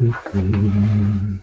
Mm-hmm.